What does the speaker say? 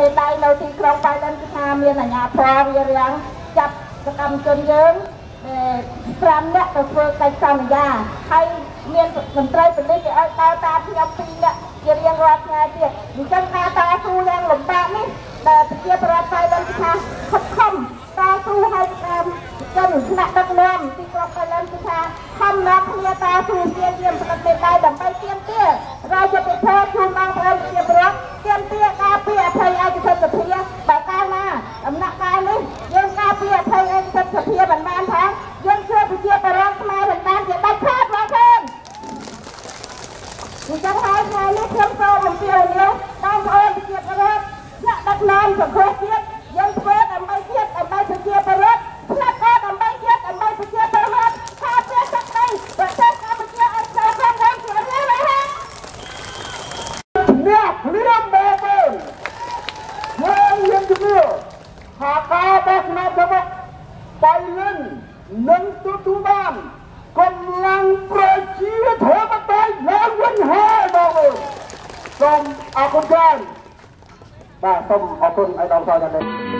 មេដៃនៅទីក្រុងបៃលិនគឺថាមានអាជ្ញាធរវារាំងចាប់សកម្មជនយើង5នាក់ទៅធ្វើកិច្ចសន្យាហើយមានមន្ត្រីប៉ូលីសគេឲ្យដើរតាមខ្ញុំ2នាក់ជារៀងរាល់ថ្ងៃទៀតអញ្ចឹងការតស៊ូយ៉ាងលំបាកនេះដែលប្រជាប្រដ្ឋបៃលិនគឺថាខិតខំតស៊ូឲ្យតាមជនថ្នាក់ដឹកនាំទីក្រុងបៃលិនគឺថាខំណាស់គ្នាតស៊ូជាយាមប្រតិបត្តិដើម្បីទាមទាររាជពិធីជូនបងប្អូនប្រជាប្រដ្ឋទាមទារការពីអភ័យឯកសិទ្ធិសភាបើកាលណាដំណាក់កាលនេះយើងការពីអភ័យ ឯកសិទ្ធិសភាមិនបានថាយើងជួយប្រជាប្រដ្ឋខ្មែរមិនបានជាដាច់ខាតបងប្អូនអញ្ចឹងហើយថ្ងៃនេះខ្ញុំសូមអំពាវនាវបងប្អូនប្រជាប្រដ្ឋអ្នកដឹកនាំសង្គមជាតិយើងធ្វើដើម្បីជាតិដើម្បីប្រជាប្រដ្ឋផ្លាត់ក៏ដើម្បីជាតិដើម្បីប្រជាប្រដ្ឋថាព្រះសក្តិប្រទេសកម្ពុជាឲ្យចូលក្នុងរងជារៀងរហ័សអ្នកព្រាមបែបទៅយើងយើងជំនឿថាការបោះឆ្នោតទៅមុខបៃលិ ននឹងទទួលបានកម្លាំងប្រជាធិបតេយ្យឡើងវិញហើយបងប្អូនសូមអរគុណច្រើនបាទសូមអរគុណឲ្យដល់ផងដែរ